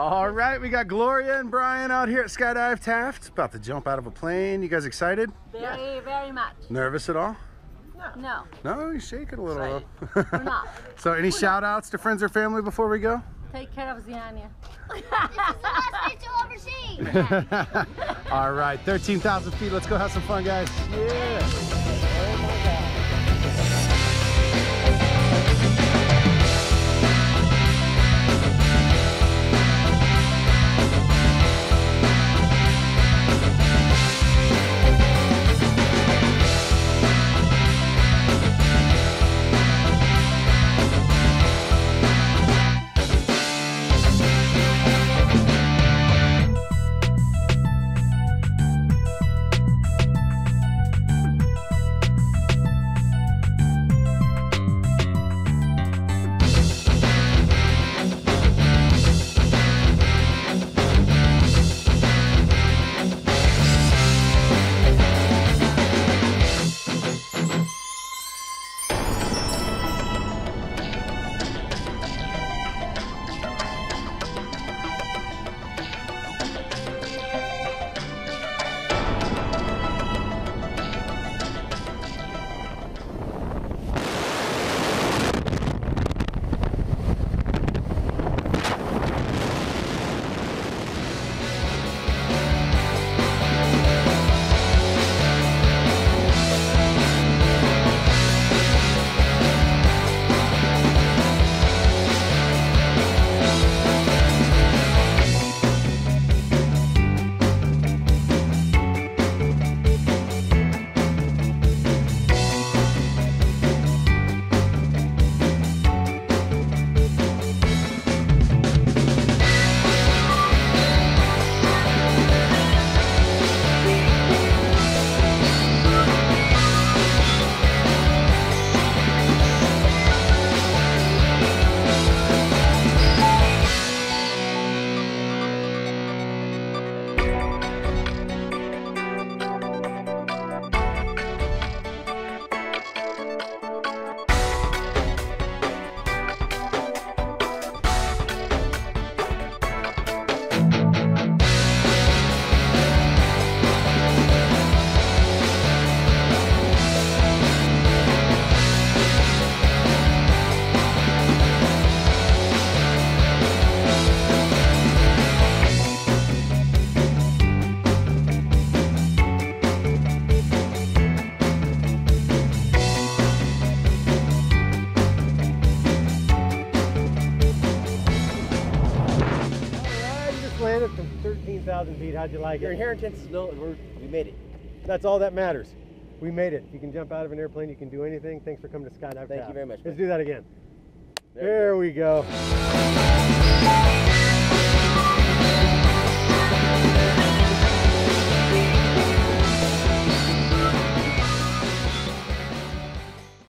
All right, we got Gloria and Bryan out here at Skydive Taft. About to jump out of a plane. You guys excited? Very, very much. Nervous at all? No, No, you shake it a little. we're not. so, any shout outs to friends or family before we go? Take care of Ziania. This is the last place you'll ever see. All right, 13,000 feet. Let's go have some fun, guys. Yeah. 13,000 feet. How'd you like it? Your it? inheritance is no, we're, we made it. That's all that matters. We made it. You can jump out of an airplane. You can do anything. Thanks for coming to Skydive Thank you very much, Let's man. do that again. There There we go.